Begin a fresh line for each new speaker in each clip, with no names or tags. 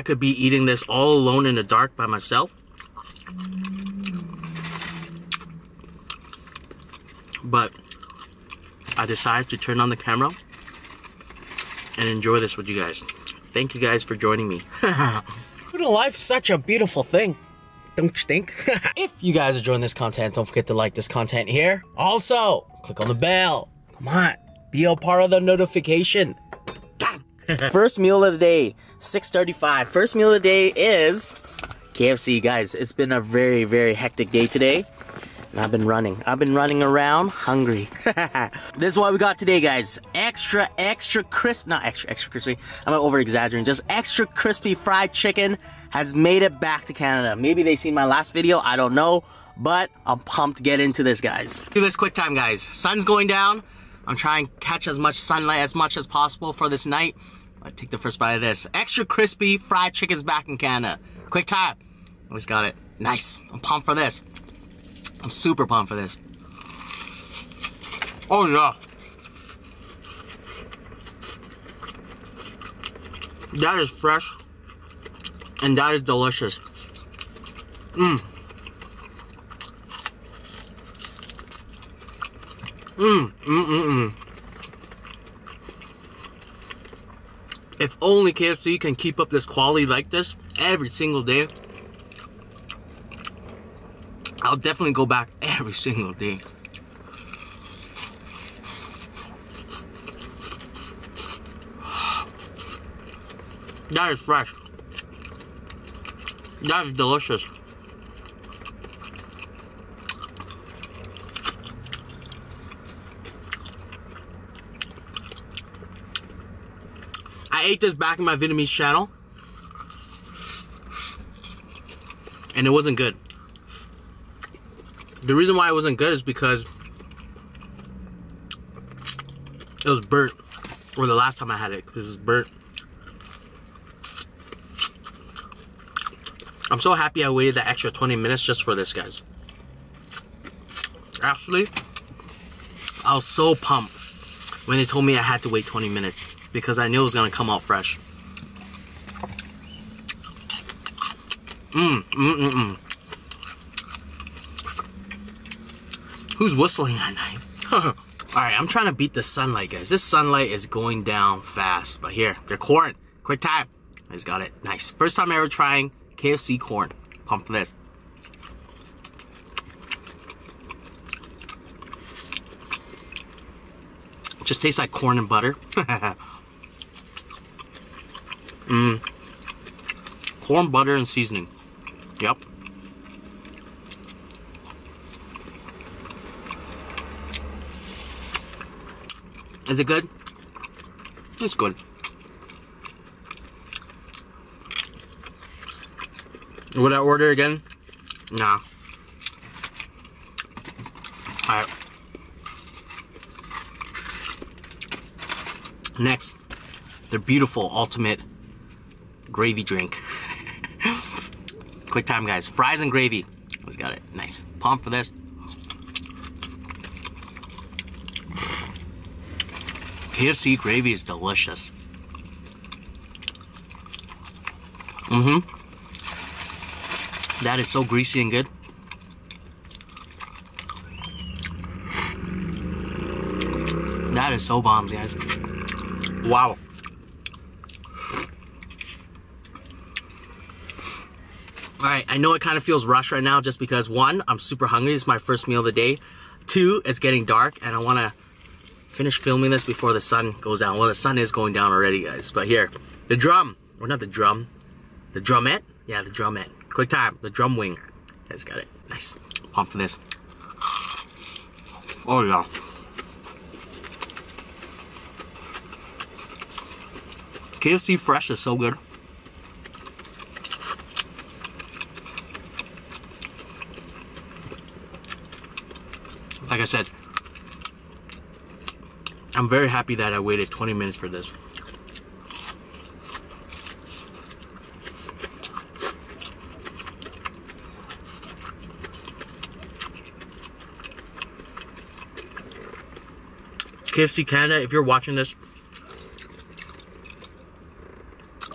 I could be eating this all alone in the dark by myself. But I decided to turn on the camera and enjoy this with you guys. Thank you guys for joining me. Life's such a beautiful thing. Don't you think? if you guys are enjoying this content, don't forget to like this content here. Also, click on the bell. Come on, be a part of the notification. First meal of the day, 6.35. First meal of the day is KFC. Guys, it's been a very, very hectic day today. And I've been running. I've been running around hungry. this is what we got today, guys. Extra, extra crisp, not extra, extra crispy. I'm over exaggerating. Just extra crispy fried chicken has made it back to Canada. Maybe they seen my last video, I don't know. But I'm pumped to get into this, guys. Do this quick time, guys. Sun's going down. I'm trying to catch as much sunlight as much as possible for this night. I take the first bite of this. Extra crispy fried chicken's back in Canada. Quick time. Always got it. Nice. I'm pumped for this. I'm super pumped for this. Oh yeah. That is fresh. And that is delicious. Mmm. Mmm, mmm, mmm, mmm. If only KFC can keep up this quality like this every single day, I'll definitely go back every single day. That is fresh. That is delicious. I ate this back in my Vietnamese channel. And it wasn't good. The reason why it wasn't good is because it was burnt. Or the last time I had it, because it's burnt. I'm so happy I waited that extra 20 minutes just for this, guys. Actually, I was so pumped when they told me I had to wait 20 minutes because I knew it was gonna come out fresh. Mmm, mmm, mmm, mmm. Who's whistling at night? Alright, I'm trying to beat the sunlight, guys. This sunlight is going down fast. But here, they're corn. Quick time. I just got it. Nice. First time ever trying KFC corn. Pump for this. Just tastes like corn and butter. Mmm. Corn, butter, and seasoning. Yep. Is it good? It's good. Would I order again? Nah. Alright. Next, the beautiful ultimate gravy drink. Quick time, guys. Fries and gravy. Always got it. Nice. Pump for this. KFC gravy is delicious. Mm-hmm. That is so greasy and good. That is so bombs, guys. Wow. Alright, I know it kind of feels rushed right now just because one, I'm super hungry. It's my first meal of the day. Two, it's getting dark and I want to finish filming this before the sun goes down. Well, the sun is going down already, guys. But here, the drum, or not the drum, the drumette. Yeah, the drumette. Quick time, the drum wing. Guys got it. Nice. Pump for this. Oh yeah. KFC fresh is so good. Like I said, I'm very happy that I waited 20 minutes for this. KFC Canada, if you're watching this,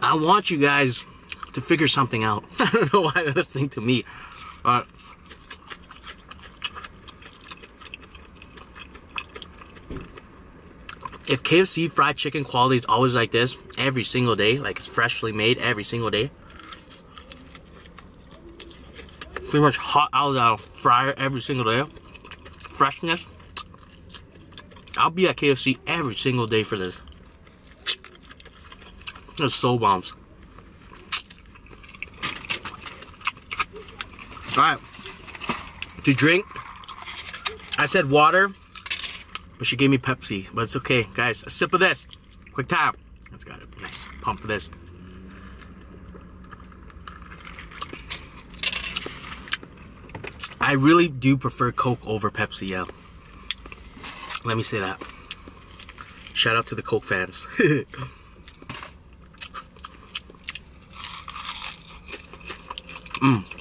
I want you guys to figure something out. I don't know why they're listening to me. Uh, if KFC fried chicken quality is always like this every single day, like it's freshly made every single day, pretty much hot out of the fryer every single day, freshness, I'll be at KFC every single day for this. It's so bombs. Alright. To drink, I said water, but she gave me Pepsi. But it's okay, guys. A sip of this. Quick tap. That's got it. Nice. Pump for this. I really do prefer Coke over Pepsi, yeah. Let me say that. Shout out to the Coke fans. Mmm.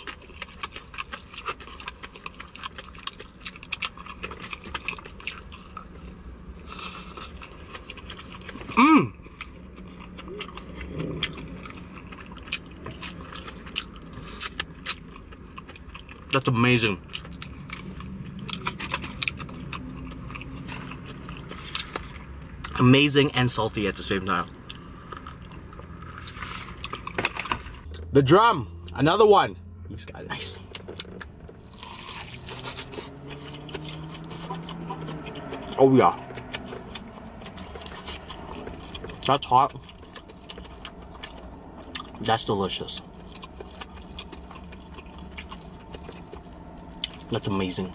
That's amazing. Amazing and salty at the same time. The drum, another one. He's got it nice. Oh yeah. That's hot. That's delicious. That's amazing.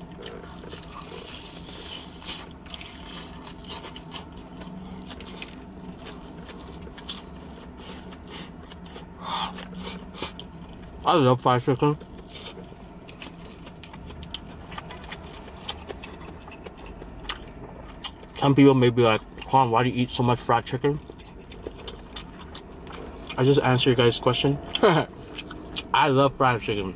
I love fried chicken. Some people may be like, Quang, why do you eat so much fried chicken? I just answer you guys' question. I love fried chicken.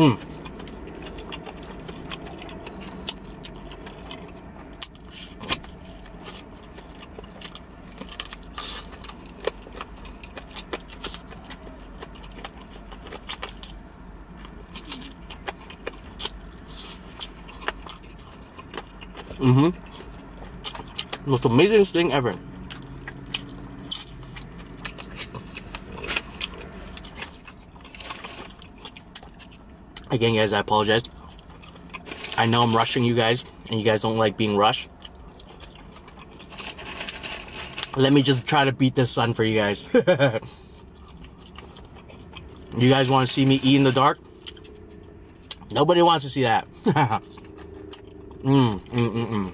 Mmm. Mm-hmm. Most amazing thing ever. Again, guys, I apologize. I know I'm rushing you guys, and you guys don't like being rushed. Let me just try to beat this sun for you guys. you guys want to see me eat in the dark? Nobody wants to see that. Mmm, mm, mm, mm.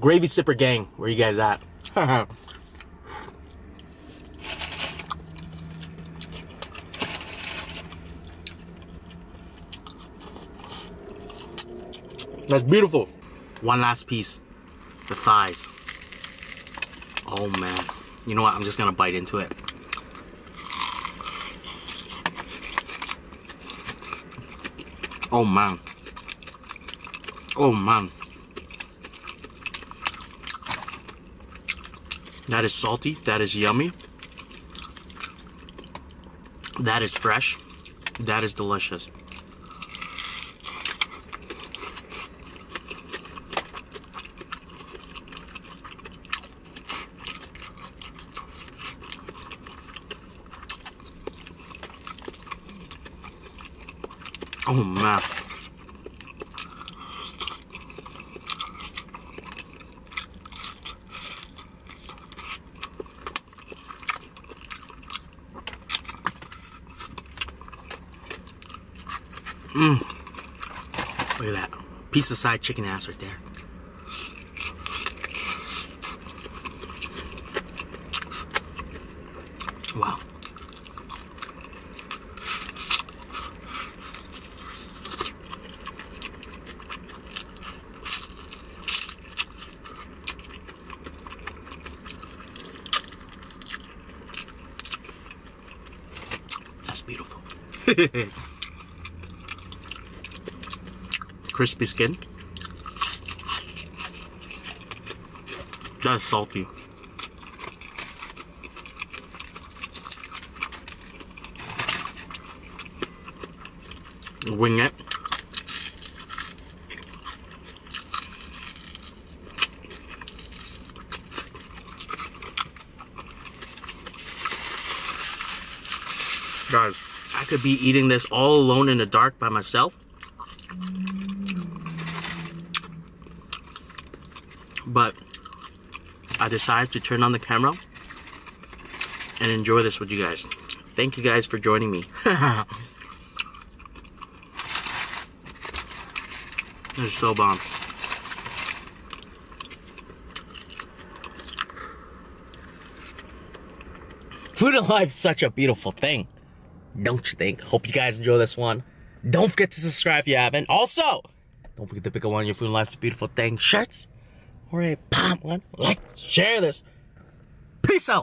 Gravy Sipper Gang, where you guys at? That's beautiful. One last piece, the thighs. Oh man. You know what, I'm just gonna bite into it. Oh man. Oh man. That is salty. That is yummy. That is fresh. That is delicious. Oh man. Mmm. Look at that. Piece of side chicken ass right there. Wow. That's beautiful. crispy skin. That's salty. Wing it. Guys, I could be eating this all alone in the dark by myself. But I decided to turn on the camera and enjoy this with you guys. Thank you guys for joining me. this is so bombs. Food and life is such a beautiful thing. Don't you think? Hope you guys enjoy this one. Don't forget to subscribe if you haven't. Also, don't forget to pick up one of your Food and Life's Beautiful Thing shirts or a pop one. Like, share this. Peace out.